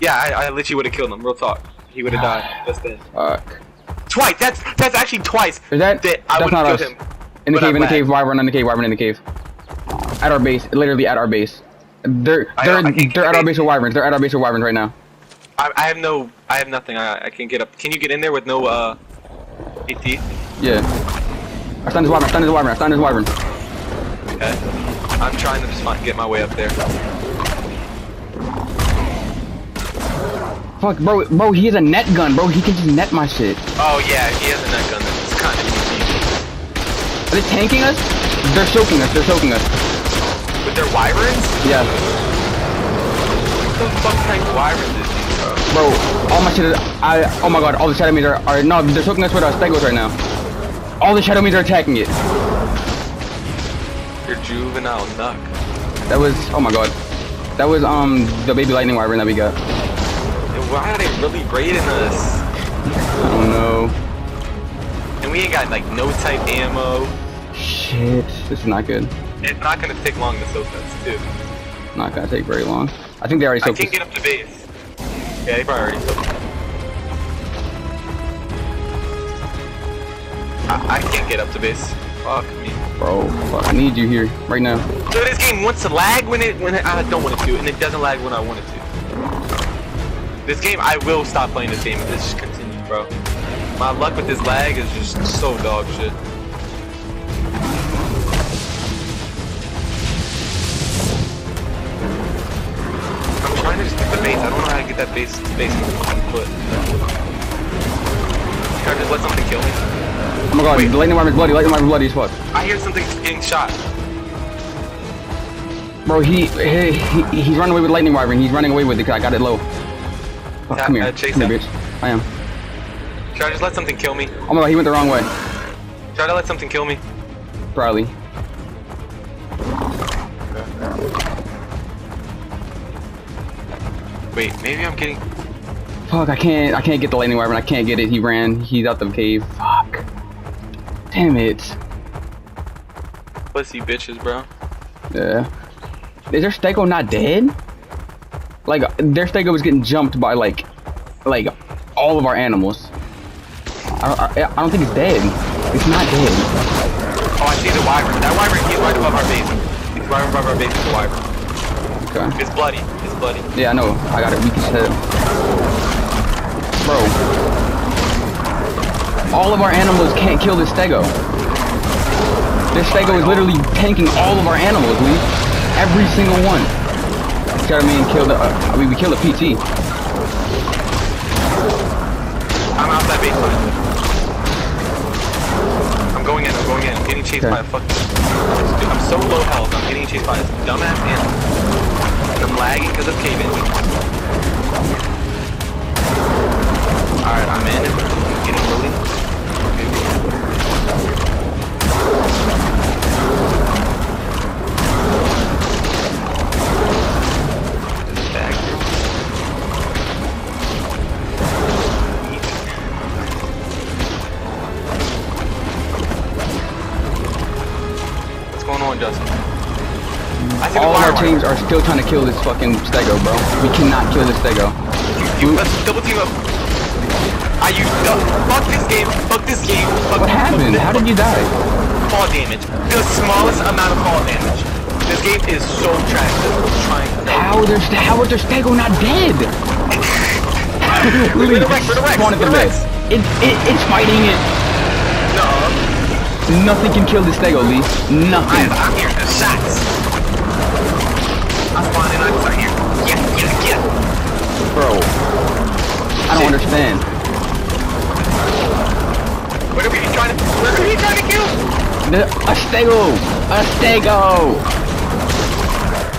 Yeah, I, I literally would have killed him. Real talk. He would have died just then. Fuck. Twice. That's that's actually twice. Is that? that I would have us. killed him. In the cave, in the cave, wyvern in the cave, wyvern in the cave. At our base, literally at our base. They're they're can't they're at our base with wyverns. They're at our base with wyverns right now. I, I have no. I have nothing. I I can get up. Can you get in there with no uh, AT? Yeah. I stunned his wyvern. I stunned his wyvern. I stunned his wyvern. Okay. I'm trying to just get my way up there. Fuck, bro, bro, he has a net gun, bro. He can just net my shit. Oh yeah, he has a net gun. That's kind of easy. Are they tanking us? They're soaking us. They're soaking us. With their wyverns? Yeah, What the fuck type wyverns is these, bro? bro. All my shit is. I. Oh my god. All the shadow meter are, are. No, they're soaking us with our stegos right now. All the shadow meter are attacking it. Your juvenile nuck. That was. Oh my god. That was um the baby lightning wyvern that we got. Why are they really raiding us? I don't know. And we ain't got like no type ammo. Shit. This is not good. It's not gonna take long to soak us too. Not gonna take very long. I think they already I soaked can't us. get up to base. Yeah, they probably already soaked. I, I can't get up to base. Fuck me. Bro, fuck, I need you here right now. So this game wants to lag when it when it, I don't want it to, and it doesn't lag when I want it to. This game, I will stop playing this game if this just continues, bro. My luck with this lag is just so dog shit. I'm trying to just get the base. I don't know how to get that base base on foot. Can I just let something kill me? Oh my god, Wait. the lightning wyvern's bloody. Lightning wyvern's bloody as fuck. I hear something getting shot. Bro, he, he, he he's running away with lightning wyvern. He's running away with it 'cause I got it low. Fuck, Yeah, come here, uh, chase come here, bitch. I am. Should I just let something kill me? Oh my god, he went the wrong way. Try to let something kill me. Probably. Wait, maybe I'm getting. Fuck, I can't, I can't get the lightning wyvern. I can't get it. He ran. He's out the cave. Fuck. Damn it. Pussy bitches, bro. Yeah. Is their stego not dead? Like, their stego was getting jumped by like, like, all of our animals. I, I, I don't think it's dead. It's not dead. Oh, I see the wyvern. That wyvern, he's right above our base. He's right above our base with the wyvern. Okay. It's bloody. It's bloody. Yeah, I know. I got it weak as hell. Bro. All of our animals can't kill this stego. This stego is literally tanking all of our animals, we. Every single one. You know what killed the, uh, I mean, we killed a PT. I'm outside base line. I'm going in. I'm going in. I'm getting chased Okay. by a fucking. Dude, I'm so low health. I'm getting chased by this dumbass animal. And I'm lagging because of cave in. Alright, I'm in. I'm getting really. Back. Our teams are still trying to kill this fucking stego, bro. We cannot kill this stego. You, let's double team up. I use no, fuck this game. Fuck this game. Fuck, What happened? How did you die? fall damage? The smallest amount of fall damage. This game is so trash. Trying How their st- how is their stego not dead? We're the Rex, the Rex, Spawn at the Rex. It, it, it's fighting it. No, Nothing can kill this stego, Lee. Nothing. I'm here. The shots. I'm. I'm right. Yeah, yeah, yeah. Bro. I don't understand. What are we trying to? What are we trying to kill? The, a stego! A stego!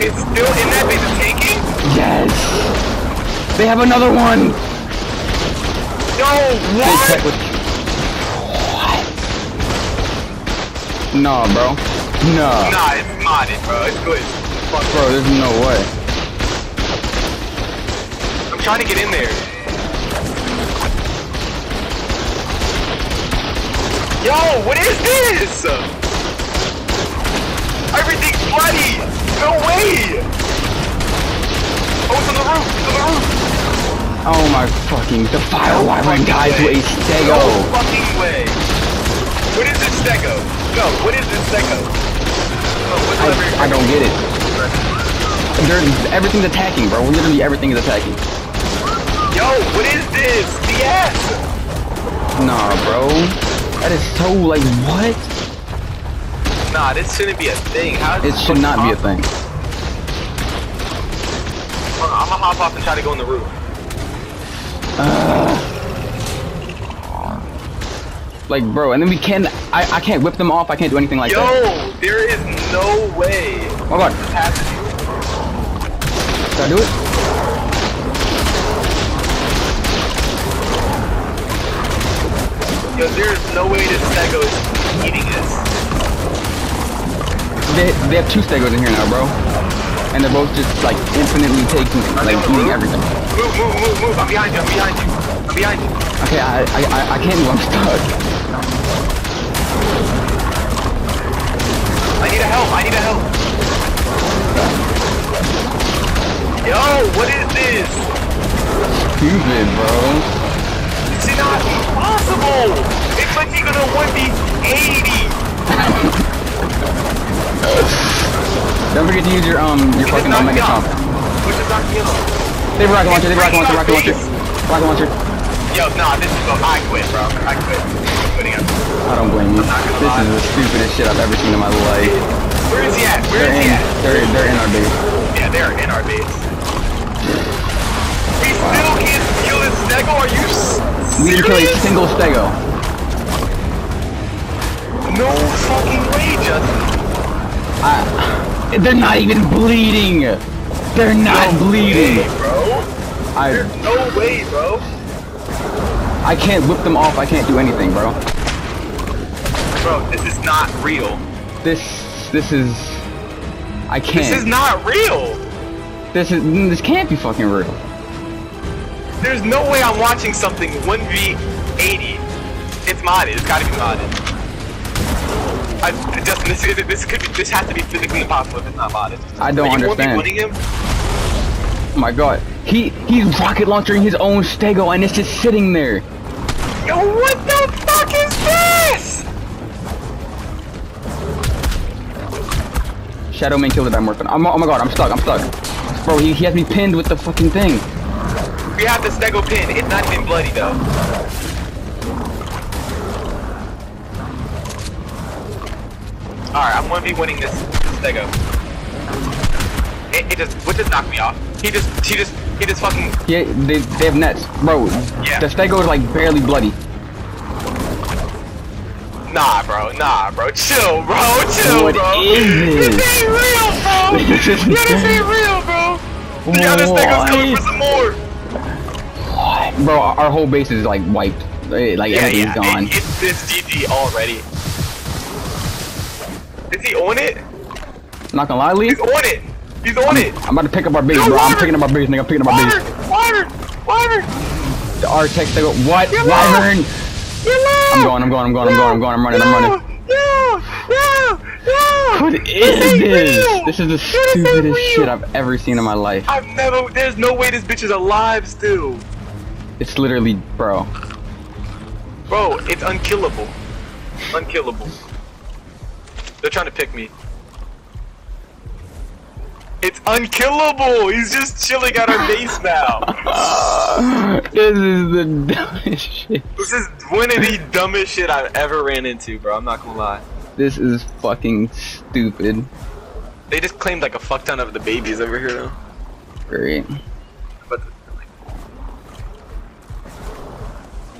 It's still in that base. It's tanking. Yes! They have another one! No, what? What? Nah, bro. No. Nah, it's modded, bro. It's good. Bro, there's no way. I'm trying to get in there. Yo, what is this? Everything's bloody. No way. Oh, it's on the roof. It's on the roof. Oh my fucking the fire wyvern died to a stego! No fucking way. What is this stego? No, what is this stego? Oh, what's I, I don't get it. They're, everything's attacking, bro. Literally everything is attacking. Yo, what is this? DS! Nah, bro. That is so like what? Nah, this shouldn't be a thing. How is It should not be a thing. Hold on, I'm gonna hop off and try to go on the roof. Uh. Like, bro, and then we can I I can't whip them off. I can't do anything like Yo, that. Yo, there is no way Oh god, can I do it? Yo, there is no way this stego is eating this. They they have two stegos in here now, bro. And they're both just like infinitely taking like eating everything. Move, move, move, move. I'm behind you. I'm behind you. I'm behind you. Okay, I I I, I can't move. I'm stuck. I need a help. I need a help. Yo, what is this? Stupid, bro. It's not possible. It's like you're gonna 1v80. Don't forget to use your um your fucking omega chomp. What just knocked? They have rocket launcher. They have rocket launcher. Rocket launcher. Rocket launcher. Yo, nah, this is. I quit, bro. I quit. I don't blame you. This is the stupidest shit I've ever seen in my life. Where is he at? Where They're is he in. at? They're they're in our base. Yeah, they're in our base. We still can't kill this Stego. Are you We didn't kill a single stego. No fucking way, Justin. I, they're not even bleeding. They're not bleeding. Hey, bro. I There's no way, bro. I can't whip them off. I can't do anything, bro. Bro, this is not real. This this is I can't. This is not real. This is this can't be fucking real. There's no way I'm watching something 1v80. It's modded. It's gotta be modded. I, Justin, this, this could be, this has to be physically impossible if it's not modded. I don't Are you understand. 1v1ing him? Oh my god. He he's rocket launching his own stego and it's just sitting there. Yo, what the fuck is this? Shadowmane killed it. I'm working. I'm, oh my god. I'm stuck. I'm stuck. Bro, he, he has me pinned with the fucking thing. We have the Stego pin. It's not even bloody though. Alright, I'm gonna be winning this, this Stego. It, it just, what just knocked me off? He just, he just, he just fucking, Yeah, they they have nets, bro. Yeah. The stego is like barely bloody. Nah bro, nah bro, chill bro, chill What bro. is This this? ain't real bro. This yeah, this ain't real bro. The other Stego's coming for some more. Bro, our whole base is like wiped. Eh, Like Yeah, everything's yeah, gone. it, it's, it's GG already. Is he on it? Not gonna lie, Lee. He's on it. He's on it. I'm about to pick up our base, Yo, bro. I'm picking up our base, nigga. I'm picking up our base. water, water. water. The Artex stego. What? You're Wyvern. Low. I'm going. I'm going. I'm going. I'm going. I'm going. I'm running. I'm running. Yeah, yeah, yeah. What This is this? is the stupidest shit I've ever seen in my life. I've never. There's no way this bitch is alive still, It's literally, bro. bro. It's unkillable. Unkillable. They're trying to pick me. It's unkillable. He's just chilling at our base now. this is the dumbest shit. This is one of the dumbest shit I've ever ran into, bro. I'm not gonna lie. This is fucking stupid. They just claimed like a fuck ton of the babies over here though. Great. But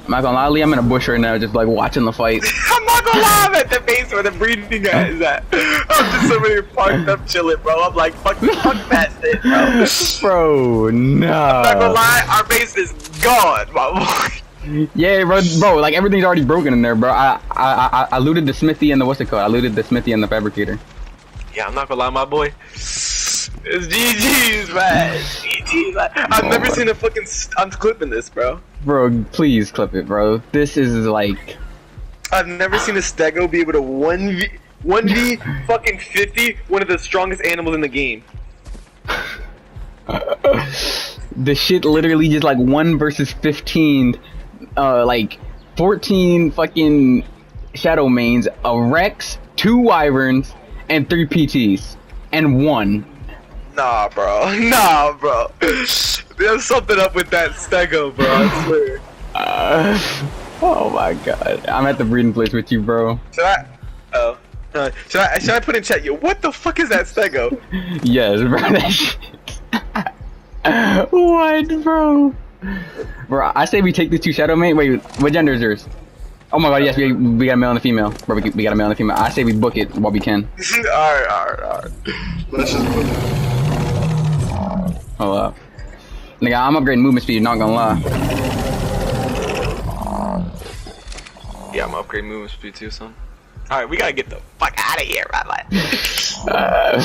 I'm not gonna lie, Lee, I'm in a bush right now, just like watching the fight. I'm not gonna lie, I'm at the base where the breeding guy is at. I'm just over here parked up chilling, bro. I'm like, fuck, fuck that shit, bro. bro, I'm not gonna lie, our base is gone, my boy. Yeah, bro, bro, like everything's already broken in there, bro. I, I, I, I looted the smithy and the what's it called? I looted the smithy and the fabricator. Yeah, I'm not gonna lie, my boy. It's GG's, man. GG's, man. I've Oh, never my- seen a fucking. St- I'm clipping this, bro. Bro, please clip it, bro. This is like, I've never seen a Stego be able to 1v, 1v fucking 50 one of the strongest animals in the game. the shit literally just like one versus fifteen, uh, like fourteen fucking Shadowmanes, a Rex, two Wyverns, and three PTs, and one. Nah, bro. Nah, bro. There's something up with that stego, bro. I swear. Uh, oh my god, I'm at the breeding place with you, bro. Should I? Oh. Uh, should I? Should I put in chat? Yo, what the fuck is that stego? Yes, bro. That shit. what, bro? Bro, I say we take these two shadow mate. Wait, what gender is yours? Oh my god, yes, we, we got a male and a female. Bro, we, we got a male and a female. I say we book it while we can. alright, alright, alright. Let's just put it. Hold up. Nigga, I'm upgrading movement speed, not gonna lie. Yeah, I'm upgrading movement speed too, son. Alright, we gotta get the fuck out of here, right? Uh,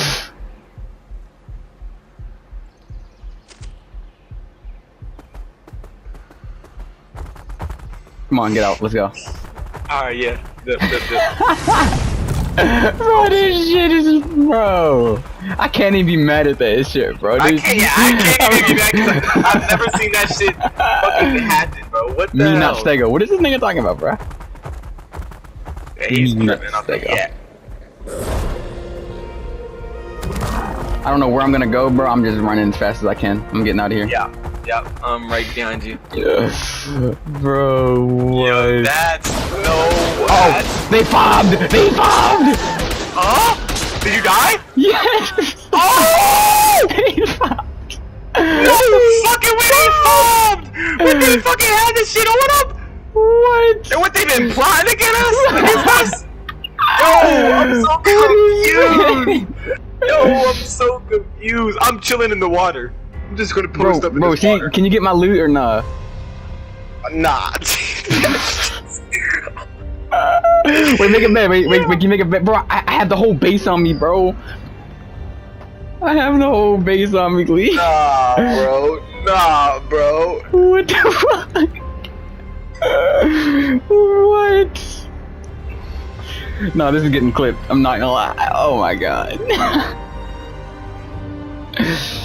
come on, get out. Let's go. Alright, yeah. Dip, dip, dip. bro, this shit is bro. I can't even be mad at that shit, bro. I This- can't, yeah, I can't even be mad 'cause I- I've never seen that shit fucking happen, bro. What the Me hell? not Stego. What is this nigga talking about, bro? Yeah, he's Me not. Stego. yeah. I don't know where I'm gonna go, bro. I'm just running as fast as I can. I'm getting out of here. Yeah, yeah, I'm right behind you. Yeah. Bro, what? Yo, that's no. oh, they bombed! They bombed! huh? Did you die? Yes! Oh! they bombed! No fucking way they bombed! What they fucking had this shit on up? What? And what they've been plotting against us? Against us? Yo, I'm so confused. Yo, I'm so confused. I'm chilling in the water. I'm just gonna Bro, post up in bro, see, water. can you get my loot or nah? Nah. wait, make a bet. Wait, wait, wait, can you make a bet? Bro, I, I have the whole base on me, bro. I have the whole base on me, Lee. nah, bro. Nah, bro. What the fuck? what? No, this is getting clipped. I'm not gonna lie. Oh my god.